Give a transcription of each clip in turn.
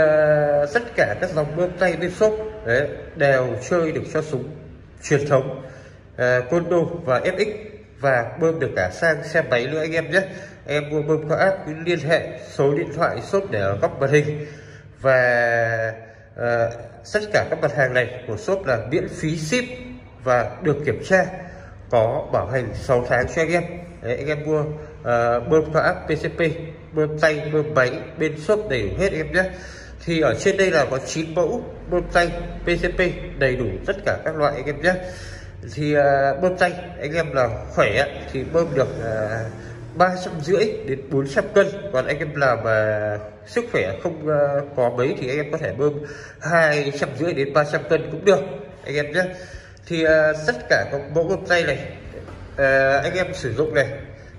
Ờ, tất cả các dòng bơm tay bên shop đấy, đều chơi được cho súng truyền thống. Ờ, uh, Kondo và FX và bơm được cả sang xe máy nữa anh em nhé. Em mua bơm có app cứ liên hệ số điện thoại shop để ở góc màn hình. Và uh, tất cả các mặt hàng này của shop là miễn phí ship và được kiểm tra có bảo hành 6 tháng cho anh em. Đấy, anh em mua uh, bơm có app PCP bơm tay bơm máy bên shop đầy đủ hết em nhé thì ở trên đây là có 9 mẫu bơm tay PCP đầy đủ tất cả các loại anh em nhé. Thì uh, bơm tay anh em là khỏe thì bơm được uh, ba trăm rưỡi đến 400 cân. Còn anh em làm mà sức khỏe không uh, có mấy thì anh em có thể bơm hai trăm rưỡi đến 300 cân cũng được anh em nhé. Thì uh, tất cả các mẫu bơm tay này uh, anh em sử dụng này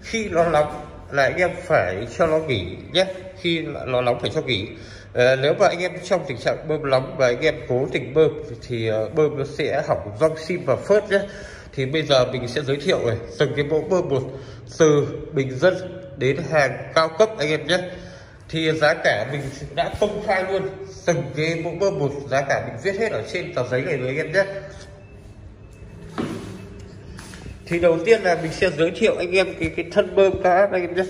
khi nó nóng là anh em phải cho nó nghỉ nhé. Khi nó nóng phải cho nghỉ À, nếu mà anh em trong tình trạng bơm nóng và anh em cố tình bơm thì uh, bơm nó sẽ hỏng văng sim và phớt nhé. Thì bây giờ mình sẽ giới thiệu này từng cái mẫu bơm một từ bình dân đến hàng cao cấp anh em nhé. Thì giá cả mình đã công khai luôn từng cái mẫu bơm một giá cả mình viết hết ở trên tờ giấy này rồi anh em nhé. Thì đầu tiên là mình sẽ giới thiệu anh em cái cái thân bơm cá anh em nhé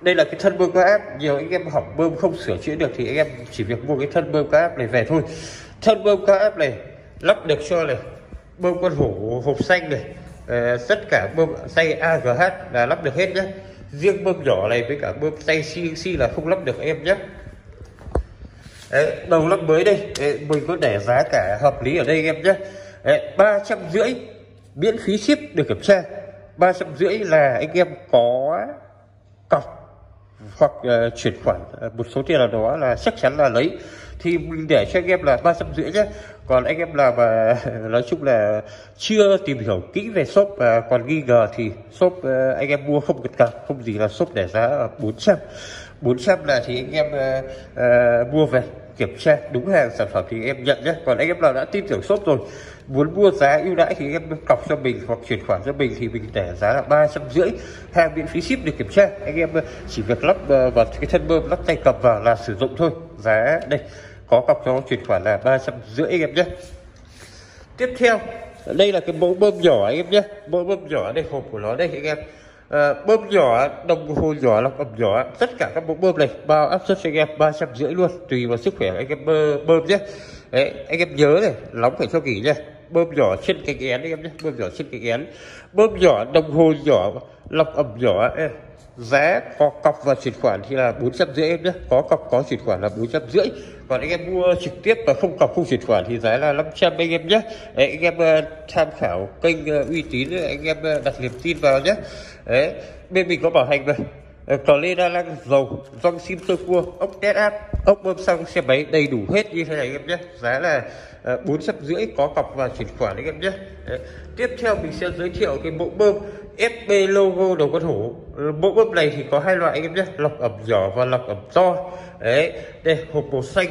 đây là cái thân bơm cao áp nhiều anh em hỏng bơm không sửa chữa được thì anh em chỉ việc mua cái thân bơm cao áp này về thôi. Thân bơm cao áp này lắp được cho này bơm con hổ hộp xanh này ờ, tất cả bơm tay AGH là lắp được hết nhé. Riêng bơm nhỏ này với cả bơm tay CNC là không lắp được em nhé. Đấy, đầu lắp mới đây. Đấy, mình có để giá cả hợp lý ở đây em nhé. Ba trăm rưỡi miễn phí ship được kiểm tra. Ba trăm rưỡi là anh em có cọc hoặc uh, chuyển khoản uh, một số tiền nào đó là chắc chắn là lấy. Thì mình để cho anh em là ba trăm rưỡi nhé. Còn anh em nào mà nói chung là chưa tìm hiểu kỹ về shop và còn nghi ngờ thì shop uh, anh em mua không cần cả không gì là shop để giá bốn trăm. Bốn trăm là thì anh em uh, uh, mua về kiểm tra đúng hàng sản phẩm thì em nhận nhé. Còn anh em nào đã tin tưởng shop rồi muốn mua giá ưu đãi thì em cọc cho mình hoặc chuyển khoản cho mình thì mình để giá là ba trăm rưỡi. Hàng miễn phí ship được kiểm tra. Anh em ờ, chỉ việc lắp ờ, vào cái thân bơm lắp tay cầm vào là sử dụng thôi. Giá đây có cọc cho chuyển khoản là ba trăm rưỡi anh em nhé. Tiếp theo đây là cái mẫu bơm nhỏ anh em nhé. Mẫu bơm nhỏ đây hộp của nó đây anh em. À, bơm nhỏ đồng hồ nhỏ lọc ẩm nhỏ tất cả các mẫu bơm này bao áp suất cho anh em ba trăm rưỡi luôn tùy vào sức khỏe anh em bơm nhé. Đấy, anh em nhớ này nóng phải cho kỹ nha bơm nhỏ trên cái én em nhé bơm nhỏ trên cái én bơm nhỏ đồng hồ nhỏ lọc ẩm nhỏ giá có cọc và chuyển khoản thì là bốn trăm rưỡi em nhé. Có cọc có chuyển khoản là bốn trăm rưỡi. Còn anh em mua trực tiếp và không cọc không chuyển khoản thì giá là 500 anh em nhé. Đấy, anh em uh, tham khảo kênh uh, uy tín anh em uh, đặt niềm tin vào nhé. Đấy, bên mình có bảo hành rồi Ờ, cờ lê đa lăng dầu rong sim tơ cua ốc tét áp ốc bơm xăng xe máy đầy đủ hết như thế này em nhé. Giá là ờ, bốn trăm rưỡi có cọc và chuyển khoản anh em nhé. Đấy. tiếp theo mình sẽ giới thiệu cái bộ bơm FB logo đầu con hổ. Ờ, bộ bơm này thì có hai loại anh em nhé lọc ẩm nhỏ và lọc ẩm to. Đấy đây hộp màu xanh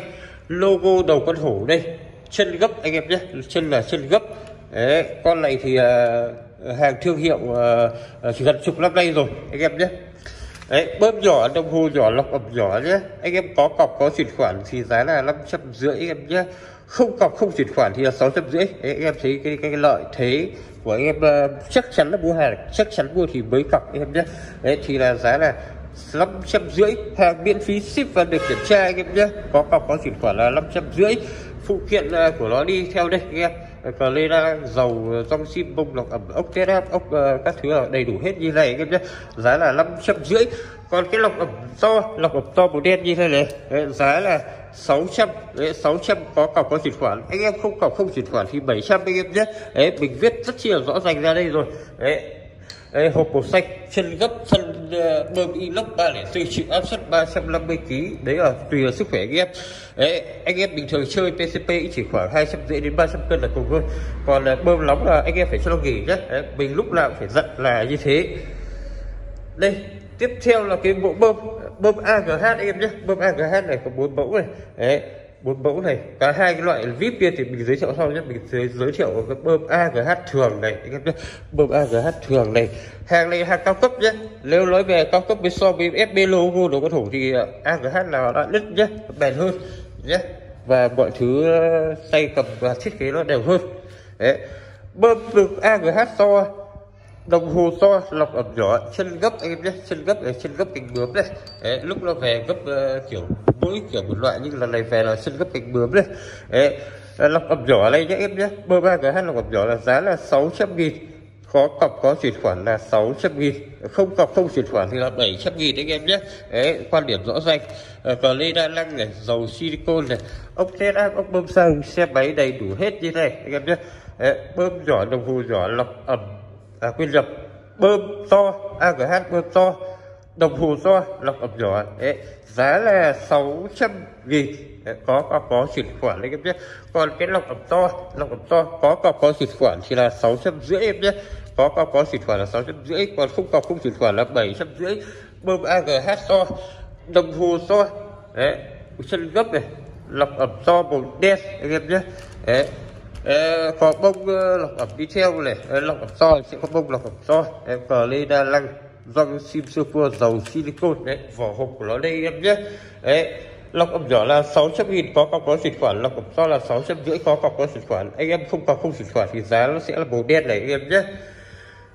logo đầu con hổ đây chân gấp anh em nhé chân là chân gấp. Đấy con này thì uh, hàng thương hiệu uh, chỉ gần chục năm nay rồi anh em nhé đấy bơm nhỏ đồng hồ nhỏ lọc ẩm nhỏ nhé. Anh em có cọc có chuyển khoản thì giá là năm trăm rưỡi em nhé. Không cọc không chuyển khoản thì là sáu trăm rưỡi. Anh em thấy cái, cái, cái lợi thế của anh em uh, chắc chắn là mua hàng chắc chắn mua thì mới cọc anh em nhé. Đấy thì là giá là năm trăm rưỡi. Hàng miễn phí ship và được kiểm tra anh em nhé. Có cọc có chuyển khoản là năm trăm rưỡi. Phụ kiện uh, của nó đi theo đây anh em. Ờ, cờ lê ra dầu ờ, trong sim bông lọc ẩm ốc tét áp ốc uh, các thứ là đầy đủ hết như này anh em nhé. Giá là năm trăm rưỡi. Còn cái lọc ẩm to lọc ẩm to màu đen như thế này đấy, giá là 600 đấy, 600 có cọc có chuyển khoản. Anh em không cọc không chuyển khoản thì 700 anh em nhé. Đấy mình viết rất chi là rõ ràng ra đây rồi. Đấy. Đây, hộp màu xanh. Chân gấp thân ờ, bơm inox 304 chịu áp suất 350 kg đấy là tùy vào sức khỏe anh em. Đấy anh em bình thường chơi PCP chỉ khoảng 200 rưỡi đến 300 cân là cùng thôi. Còn là bơm nóng là anh em phải cho nó nghỉ nhé đấy, mình lúc nào cũng phải giận là như thế. Đây tiếp theo là cái bộ bơm. Bơm AGH anh em nhé bơm AGH này có bốn mẫu này. Đấy bốn mẫu này. Cả hai cái loại vip kia thì mình giới thiệu sau nhé. Mình giới, giới thiệu cái bơm AGH thường này. Cái bơm AGH thường này. Hàng này hàng cao cấp nhé. Nếu nói về cao cấp với so với FB logo đồ có thủ thì ờ, AGH là đã đứt nhé. Bền hơn nhé. Và mọi thứ ờ, tay cầm và thiết kế nó đều hơn. Đấy. Bơm được AGH to đồng hồ to lọc ẩm nhỏ chân gấp anh em nhé. Chân gấp này chân gấp cành bướm này. Đấy, lúc nó về gấp uh, kiểu mỗi kiểu một loại như lần này về là sân gấp cành bướm đấy, đấy, lọc ẩm nhỏ đây nhé em nhé bơm ba cái hai lọc ẩm nhỏ là giá là 600 nghìn. Có cọc có chuyển khoản là 600 nghìn. Không cọc không chuyển khoản thì là 700 nghìn anh em nhé đấy quan điểm rõ ràng. Ờ, à, cờ lê đa năng này dầu silicon này ốc thép áp ốc bơm xăng xe máy đầy đủ hết như này anh em nhé đấy, bơm nhỏ đồng hồ nhỏ lọc ẩm à, quên nhập bơm to AGH bơm to đồng hồ do lọc ẩm nhỏ. Đấy giá là 600 nghìn. Đấy, có có có chuyển khoản đấy em nhé. Còn cái lọc ẩm to lọc ẩm to có có có chuyển khoản thì là 600 rưỡi em nhé. Có có có chuyển khoản là 600 rưỡi còn không có không chuyển khoản là 700 rưỡi. Bơm AGH to. Đồng hồ to đấy chân gấp này. Lọc ẩm to màu đen anh em nhé. Đấy Ê, có bông ờ, lọc ẩm đi theo này. Ê, lọc ẩm to sẽ có bông lọc ẩm to. Em cờ lê đa lăng dòng sim super dầu silicon đấy vỏ hộp của nó đây em nhé. Đấy lọc ẩm nhỏ là 600 nghìn có cọc có chuyển khoản lọc ẩm to là 600 rưỡi có cọc có chuyển khoản. Anh em không cọc không chuyển khoản thì giá nó sẽ là màu đen này anh em nhé.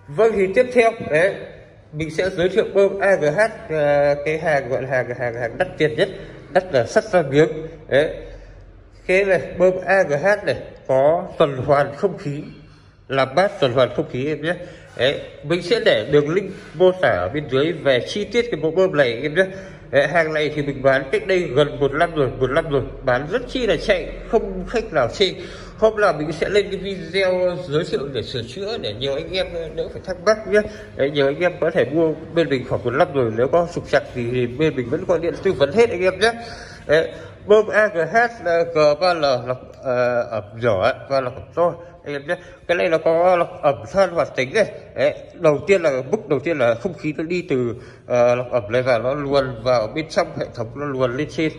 Vâng thì tiếp theo đấy mình sẽ giới thiệu bơm AGH uh, à, cái hàng gọi là hàng hàng hàng đắt tiền nhất đắt là sắt ra miếng. Đấy cái này bơm AGH này có tuần hoàn không khí làm bát tuần hoàn không khí em nhé. Đấy, mình sẽ để đường link mô tả ở bên dưới về chi tiết cái bộ bơm này em nhé. Đấy, hàng này thì mình bán cách đây gần một năm rồi một năm rồi. Bán rất chi là chạy không khách nào chê hôm nào mình sẽ lên cái video giới thiệu để sửa chữa để nhiều anh em đỡ phải thắc mắc nhé. Đấy, nhiều anh em có thể mua bên mình khoảng một năm rồi. Nếu có trục chặt thì bên mình vẫn gọi điện tư vấn hết anh em nhé. Đấy, bơm AGH G3L lọc uh, ờ, nhỏ và lọc to anh em nhé cái này nó có lọc ẩm than hoạt tính này Đấy, đầu tiên là bước đầu tiên là không khí nó đi từ ờ, uh, lọc ẩm này và nó luồn vào bên trong hệ thống nó luồn lên trên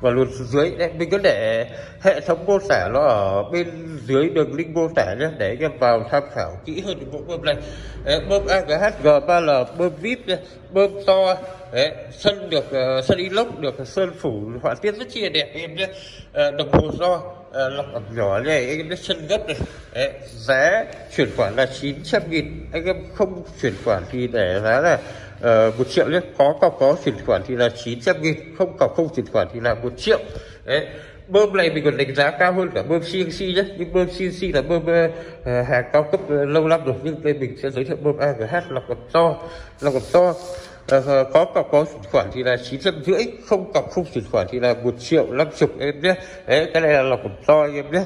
và luồn xuống dưới. Đấy mình có để hệ thống mô tả nó ở bên dưới đường link mô tả nhé để anh em vào tham khảo kỹ hơn bộ bơm này. Đấy, bơm AGH G3L bơm vip nhé bơm to đấy sân được uh, sân inox được sơn phủ họa tiết rất chi là đẹp em nhé. Uh, đồng hồ do. Ờ, lọc ẩm nhỏ này anh em đã chân gấp này. Đấy, giá chuyển khoản là 900 nghìn. Anh em không chuyển khoản thì để giá là ờ, uh, 1 triệu nhé. Có cọc có chuyển khoản thì là 900 nghìn. Không cọc không chuyển khoản thì là 1 triệu. Đấy bơm này mình còn đánh giá cao hơn cả bơm CNC nhé. Nhưng bơm CNC là bơm uh, hàng cao cấp uh, lâu năm rồi. Nhưng đây mình sẽ giới thiệu bơm AGH lọc ẩm to. Lọc ẩm to. Ờ, ờ, có cọc có chuyển khoản thì là chín trăm rưỡi không cọc không chuyển khoản thì là một triệu năm chục em nhé. Đấy cái này là lọc ẩm to em nhé.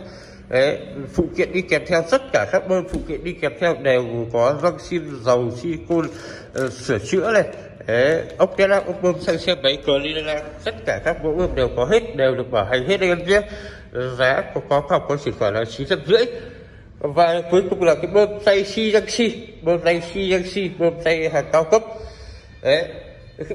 Đấy, phụ kiện đi kèm theo tất cả các bơm phụ kiện đi kèm theo đều có răng xin dầu silicon uh, ờ, sửa chữa này. Đấy, ốc đen ốc bơm sang xe máy cờ tất cả các mẫu bơm đều có hết đều được bảo hành hết anh em nhé. Giá có có cọc có chuyển khoản là chín trăm rưỡi. Và cuối cùng là cái bơm tay xi răng xi bơm tay xi răng xi bơm tay hàng cao cấp đấy.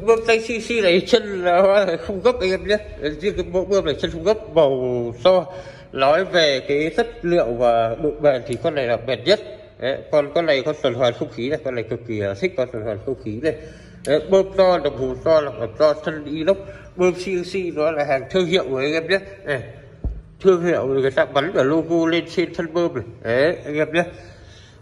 Bơm tay xi xi này chân là không gấp anh em nhé. Riêng cái bộ bơm này chân không gấp màu so nói về cái chất liệu và độ bền thì con này là bền nhất. Đấy, còn con này con tuần hoàn không khí này con này cực kỳ thích con tuần hoàn không khí này. Đấy, bơm to đồng hồ to là bơm to thân inox. Bơm CNC nó là hàng thương hiệu của anh em nhé. Đấy. thương hiệu người ta bắn cả logo lên trên thân bơm này. Đấy anh em nhé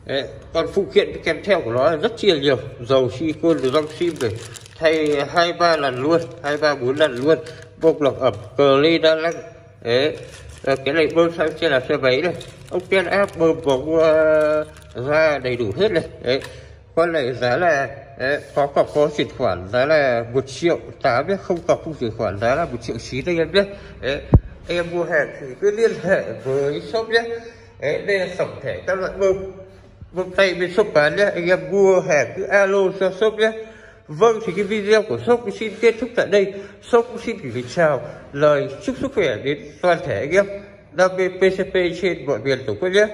đấy, còn phụ kiện kèm theo của nó là rất chia nhiều. Dầu silicon rồi rong sim rồi thay hai ba lần luôn hai ba bốn lần luôn. Bông lọc ẩm cờ ly đa lăng. Đấy à, cái này bơm sang trên là xe máy này. Ông tiên áp bơm bóng uh, ra đầy đủ hết này. Đấy con này giá là đấy, có cọc có chuyển khoản giá là một triệu tám biết không cọc không chuyển khoản giá là một triệu chín anh em biết đấy anh em mua hàng thì cứ liên hệ với shop nhé. Đấy đây là tổng thể các loại bơm. Vâng tay bên shop bán nhé. Anh em mua hàng cứ alo cho shop nhé. Vâng thì cái video của shop xin kết thúc tại đây. Sốc xin gửi chào, lời chúc sức khỏe đến toàn thể anh em. Đam mê PCP trên mọi miền tổ quốc nhé.